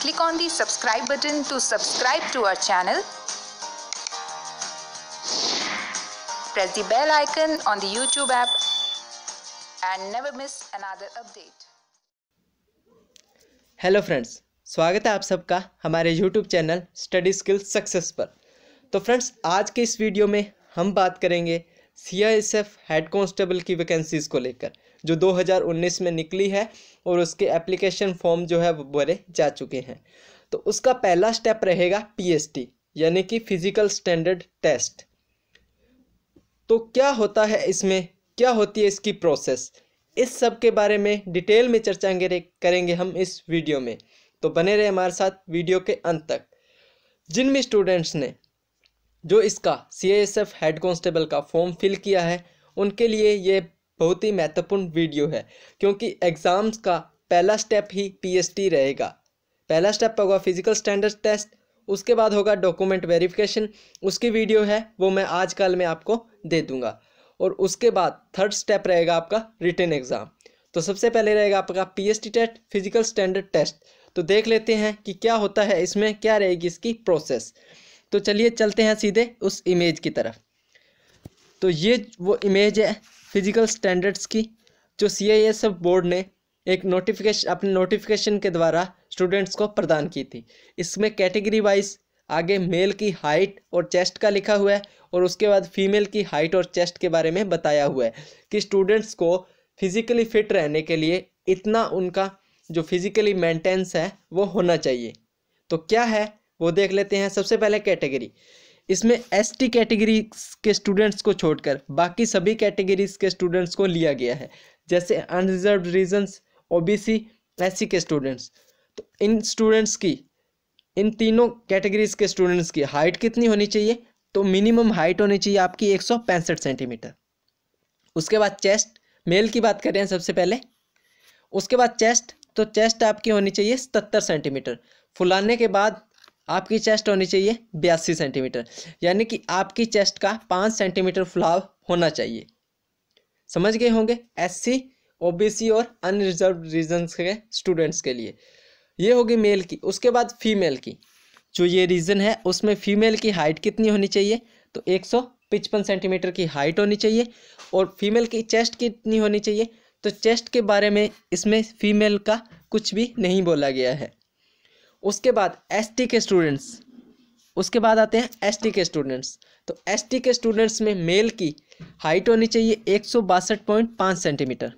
click on the subscribe button to subscribe to our channel. Press the bell icon on the YouTube app and never miss another update. Hello friends स्वागत है आप सबका हमारे YouTube channel study skill success पर तो friends आज के इस वीडियो में हम बात करेंगे C I S F head constable की वैकेंसीज़ को लेकर जो 2019 में निकली है और उसके एप्लीकेशन फॉर्म जो है वो भरे जा चुके हैं। तो उसका पहला स्टेप रहेगा पीएसटी यानी कि फ़िज़िकल स्टैंडर्ड टेस्ट तो क्या होता है इसमें? क्या होती है इसकी प्रोसेस इस सब के बारे में डिटेल में चर्चा करेंगे हम इस वीडियो में। तो बने रहे हमारे साथ वीडियो के अंत तक। जिन भी स्टूडेंट्स ने जो इसका C S F head constable का फॉर्म फिल किया है, उनके लिए ये बहुत ही महत्वपूर्ण वीडियो है, क्योंकि एग्ज़ाम्स का पहला स्टेप ही पीएसटी रहेगा। पहला स्टेप होगा फ़िज़िकल स्टैंडर्ड टेस्ट उसके बाद होगा डॉक्यूमेंट वेरिफिकेशन उसकी वीडियो है, वो मैं आज कल में आपको दे दूँगा। और उसके बाद थर्ड स्टेप रहेगा आपका रिटर्न एग्ज़ाम तो सबसे पहले रहेगा आपका PST test physical standard test तो देख लेते हैं कि क्या होता है, इसमें क्या रहेगी इसकी प्रोसेस तो चलिए चलते हैं सीधे उस इमेज की तरफ़। तो ये वो इमेज है फ़िज़िकल स्टैंडर्ड्स की, जो C I S F board ने एक नोटिफिकेशन अपने नोटिफिकेशन के द्वारा स्टूडेंट्स को प्रदान की थी। इसमें कैटेगरी वाइज आगे मेल की हाइट और चेस्ट का लिखा हुआ है और उसके बाद फीमेल की हाइट और चेस्ट के बारे में बताया हुआ है कि स्टूडेंट्स को फिज़िकली फिट रहने के लिए इतना उनका जो फिज़िकली मेंटेनेंस है, वो होना चाहिए। तो क्या है? वो देख लेते हैं सबसे पहले कैटेगरी इसमें एस टी कैटेगरी के स्टूडेंट्स को छोड़कर बाकी सभी कैटेगरीज के स्टूडेंट्स को लिया गया है। जैसे unreserve regions O B C S C के स्टूडेंट्स तो इन स्टूडेंट्स की, इन तीनों कैटेगरीज के स्टूडेंट्स की हाइट कितनी होनी चाहिए? तो मिनिमम हाइट होनी चाहिए आपकी एक सौ पैंसठ सेंटीमीटर उसके बाद चेस्ट मेल की बात करें सबसे पहले। उसके बाद चेस्ट तो चेस्ट आपकी होनी चाहिए सत्तर सेंटीमीटर फुलाने के बाद आपकी चेस्ट होनी चाहिए बयासी सेंटीमीटर यानी कि आपकी चेस्ट का पाँच सेंटीमीटर फुलाव होना चाहिए। समझ गए होंगे? एस सी ओ बी सी और अनरिजर्व रीजन्स के स्टूडेंट्स के लिए। ये होगी मेल की, उसके बाद फीमेल की। जो ये रीज़न है, उसमें फीमेल की हाइट कितनी होनी चाहिए? तो एक सौ पचपन सेंटीमीटर की हाइट होनी चाहिए और फीमेल की चेस्ट कितनी होनी चाहिए? तो चेस्ट के बारे में इसमें फीमेल का कुछ भी नहीं बोला गया है। उसके बाद एसटी के स्टूडेंट्स उसके बाद आते हैं एसटी के स्टूडेंट्स तो एसटी के स्टूडेंट्स में मेल की हाइट होनी चाहिए एक सेंटीमीटर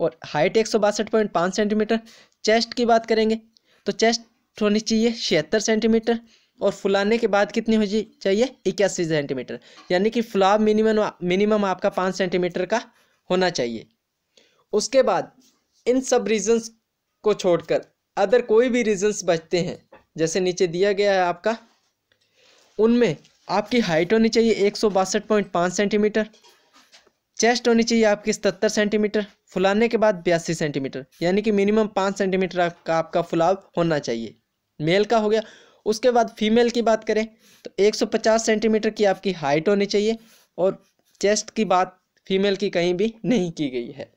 और हाइट एक सेंटीमीटर चेस्ट की बात करेंगे तो चेस्ट होनी चाहिए छिहत्तर सेंटीमीटर और फुलाने के बाद कितनी हो चाहिए इक्यासी सेंटीमीटर यानी कि फुलाव मिनिमम मिनिमम आपका पाँच सेंटीमीटर का होना चाहिए। उसके बाद इन सब रीजन्स को छोड़कर अदर कोई भी रीजन्स बचते हैं, जैसे नीचे दिया गया है आपका, उनमें आपकी हाइट होनी चाहिए एक सेंटीमीटर चेस्ट होनी चाहिए आपकी सत्तर सेंटीमीटर फुलाने के बाद बयासी सेंटीमीटर यानी कि मिनिमम पाँच सेंटीमीटर का आपका फुलाव होना चाहिए। मेल का हो गया। उसके बाद फीमेल की बात करें तो एक सौ पचास सेंटीमीटर की आपकी हाइट होनी चाहिए और चेस्ट की बात फीमेल की कहीं भी नहीं की गई है।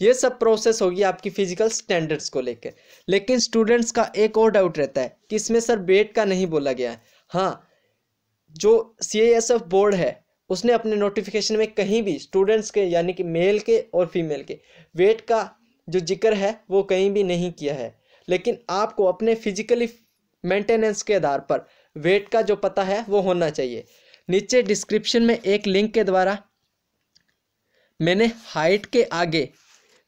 ये सब प्रोसेस होगी आपकी फ़िज़िकल स्टैंडर्ड्स को लेकर। लेकिन स्टूडेंट्स का एक और डाउट रहता है कि इसमें सर वेट का नहीं बोला गया है। हाँ जो सी बोर्ड है, उसने अपने नोटिफिकेशन में कहीं भी स्टूडेंट्स के, यानी कि मेल के और फीमेल के वेट का जो ज़िक्र है, वो कहीं भी नहीं किया है। लेकिन आपको अपने फिजिकली मेंटेनेंस के आधार पर वेट का जो पता है, वो होना चाहिए। नीचे डिस्क्रिप्शन में एक लिंक के द्वारा मैंने हाइट के आगे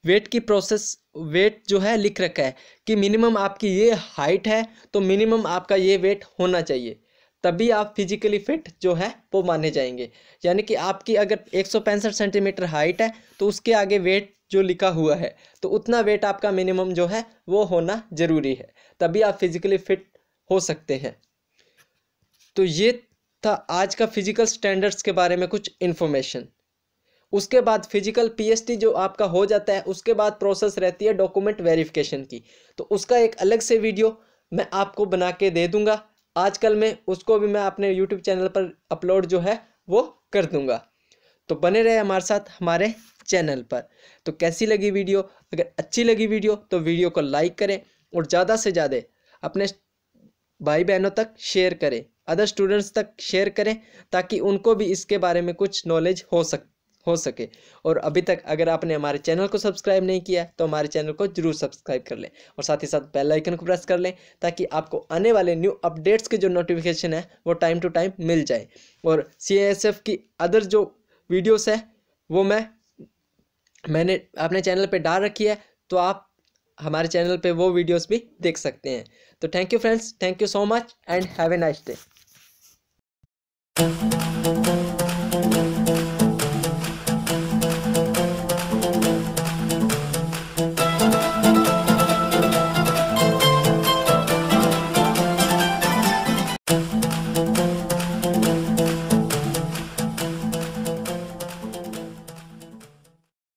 वेट की प्रोसेस, वेट जो है लिख रखा है कि मिनिमम आपकी ये हाइट है तो मिनिमम आपका ये वेट होना चाहिए। तभी आप फिजिकली फिट जो है, वो माने जाएँगे। यानी कि आपकी अगर एक सौ पैंसठ सेंटीमीटर हाइट है तो उसके आगे वेट जो लिखा हुआ है तो उतना वेट आपका मिनिमम जो है, वो होना ज़रूरी है। तभी आप फिजिकली फिट हो सकते हैं। तो ये था आज का फ़िज़िकल स्टैंडर्ड्स के बारे में कुछ इन्फॉर्मेशन। उसके बाद फ़िज़िकल पीएसटी जो आपका हो जाता है, उसके बाद प्रोसेस रहती है डॉक्यूमेंट वेरिफिकेशन की। तो उसका एक अलग से वीडियो मैं आपको बना के दे दूँगा। आजकल में उसको भी मैं अपने यूट्यूब चैनल पर अपलोड जो है, वो कर दूँगा। तो बने रहे हमारे साथ, हमारे चैनल पर। तो कैसी लगी वीडियो अगर अच्छी लगी वीडियो तो वीडियो को लाइक करें और ज़्यादा से ज़्यादा अपने भाई बहनों तक शेयर करें अदर स्टूडेंट्स तक शेयर करें, ताकि उनको भी इसके बारे में कुछ नॉलेज हो सक। हो सके। और अभी तक अगर आपने हमारे चैनल को सब्सक्राइब नहीं किया तो हमारे चैनल को ज़रूर सब्सक्राइब कर लें। और साथ ही साथ बेल आइकन को प्रेस कर लें, ताकि आपको आने वाले न्यू अपडेट्स के जो नोटिफिकेशन है, वो टाइम टू टाइम मिल जाए। और सी की अदर जो वीडियोस है, वो मैं, मैंने अपने चैनल पर डाल रखी है तो आप हमारे चैनल पे वो वीडियोस भी देख सकते हैं। तो thank you friends thank you so much and have a nice day